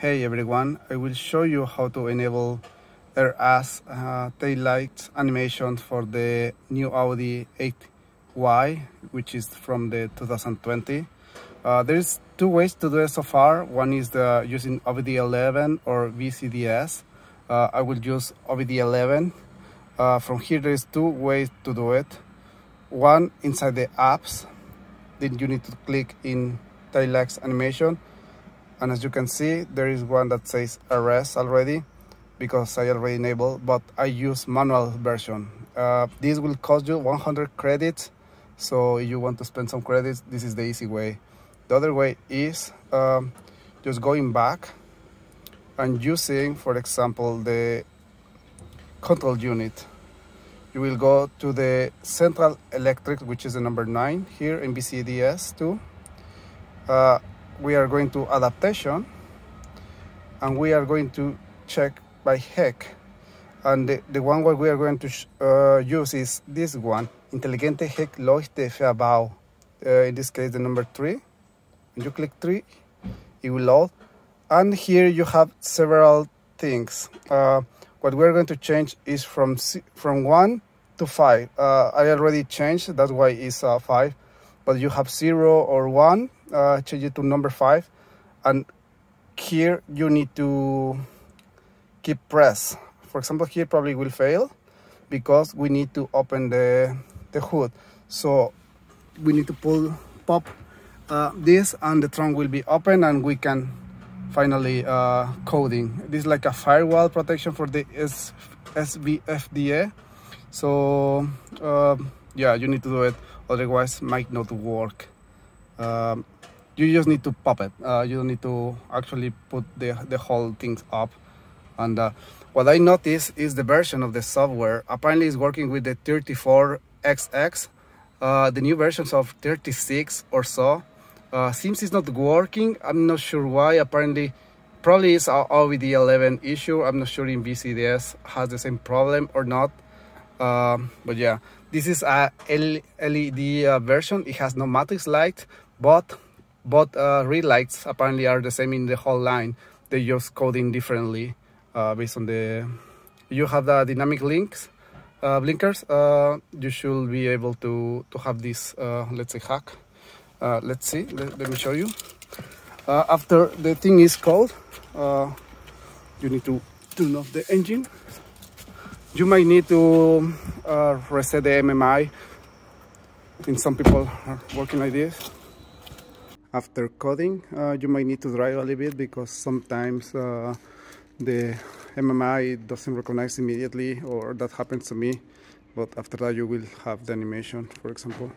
Hey everyone, I will show you how to enable RS uh, tail lights animation for the new Audi A8y, which is from the 2020. Uh, there's two ways to do it so far. One is the, using OBDeleven or VCDS. Uh, I will use OBDeleven. Uh, from here, there's two ways to do it. One inside the apps, then you need to click in tail lights animation and as you can see there is one that says RS already because I already enabled but I use manual version. Uh, this will cost you 100 credits so if you want to spend some credits this is the easy way. The other way is um, just going back and using for example the control unit. You will go to the central electric which is the number 9 here in VCDS 2 uh, we are going to adaptation and we are going to check by heck. And the, the one what we are going to uh, use is this one Intelligente Heckleuchte Verbau uh, in this case the number 3 when you click 3 it will load. And here you have several things. Uh, what we're going to change is from from 1 to 5 uh, I already changed that's why it's uh, 5 but you have 0 or 1 uh, change it to number five. And here you need to keep press. For example here probably will fail because we need to open the the hood. So we need to pull pop uh, this and the trunk will be open and we can finally uh, coding. This is like a firewall protection for the S SVFDA so uh, yeah you need to do it otherwise might not work um, you just need to pop it. Uh, you don't need to actually put the, the whole thing up. And uh, what I noticed is the version of the software apparently is working with the 34XX. Uh, the new versions of 36 or so uh, seems it's not working. I'm not sure why. Apparently, probably it's a OBDeleven issue. I'm not sure in VCDS has the same problem or not. Um, but yeah, this is a LED uh, version. It has no matrix light, but both uh, lights apparently are the same in the whole line. They just coding differently uh, based on the. You have the dynamic links, uh, blinkers. Uh, you should be able to to have this. Uh, let's say hack. Let's see. Let, let, me show you. after the thing is called, you need to turn off the engine. You might need to reset the MMI. I. Think some people are working like this. After coding uh, you might need to drive a little bit because sometimes uh, the MMI doesn't recognize immediately or that happens to me. But after that you will have the animation for example